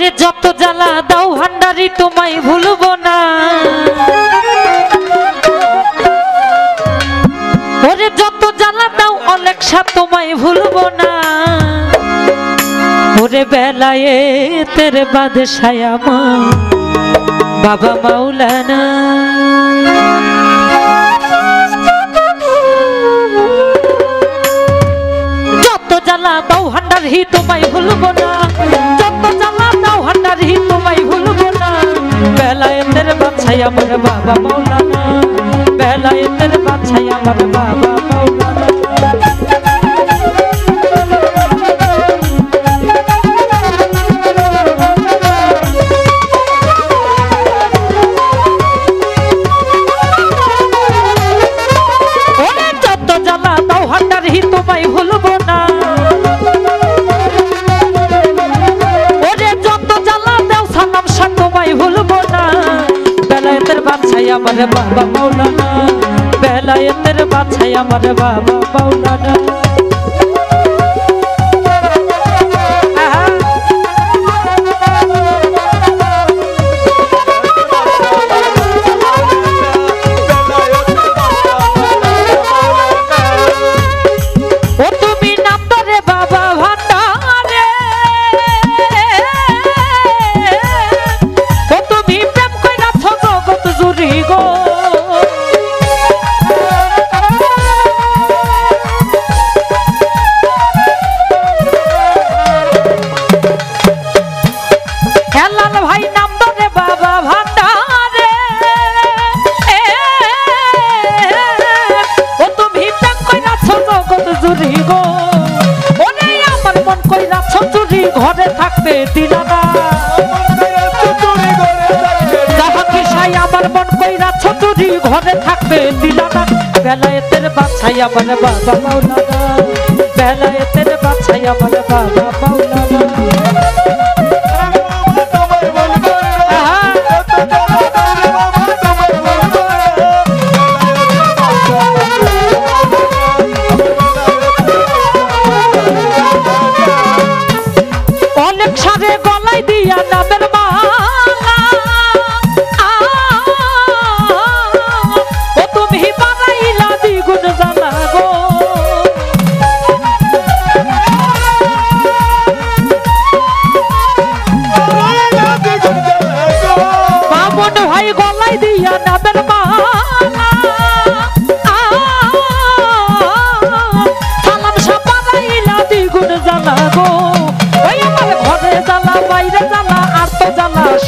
ওরে যত জ্বালা দাও ভান্ডারি, তোমায় ভুলবো না। ওরে যত জ্বালা দাও, অলেকসা, তোমায় ভুলবো না। ওরে বেলায় তের বাদশায় আমার বাবা মাওলানা। যত জ্বালা দাও হান্ডার হি তোমায় ভুলবো না। বেলায়েতের বাছাই আমার বাবা মাওলানা বেলায়েতের বাছাই আমার বাবা মাওলানা ওরে আমার বাবা মাওলানা বেলায়েতের বাছাই আমার বাবা মাওলানা ঘরে থাকবে দিলা বেলা বেলায়েতের বাছাই আমার বাবা মাওলানা। বেলায়েতের বাছাই আমার বাবা মাওলানা।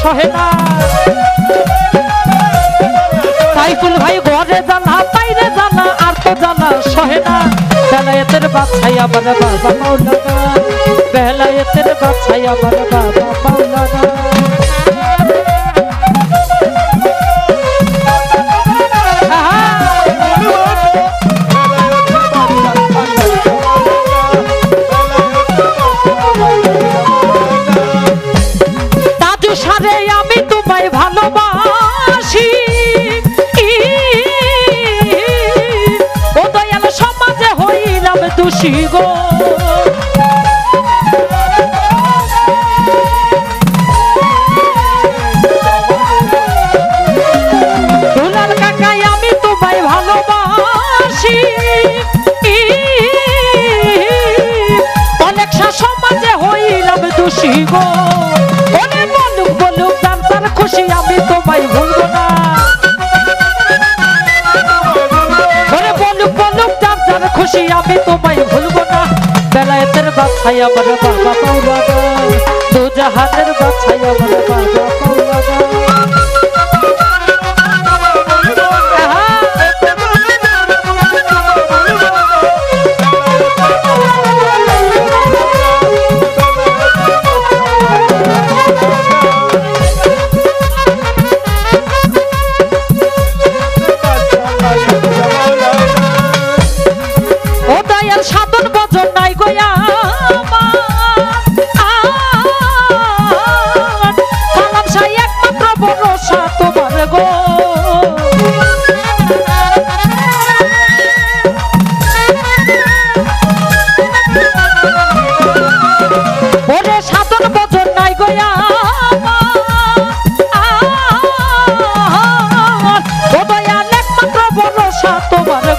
সহে না। সাইফুল ভাই ঘরে জ্বালা জ্বালা সহে না। বেলায়েতের বাছাই আমার বাবা মাওলানা বেলায়েতের বাছাই আমার বাবা। দোষী গো দুলাল আমি তোমায় ভালোবাসি। অনেক সমাজে হইলাম জানতার খুশি, আমি তোমায় ভুলবো না। আমি তোমায় ভুলবো না। বেলায়েতের বাছাই আমার বাবা পাওলানা দু জাহানের বাছাই আমার বাবা পাওলানা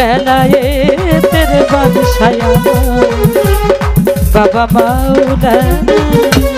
মাওলানা বেলায়েতের বাছাই আমার বাবা মাওলানা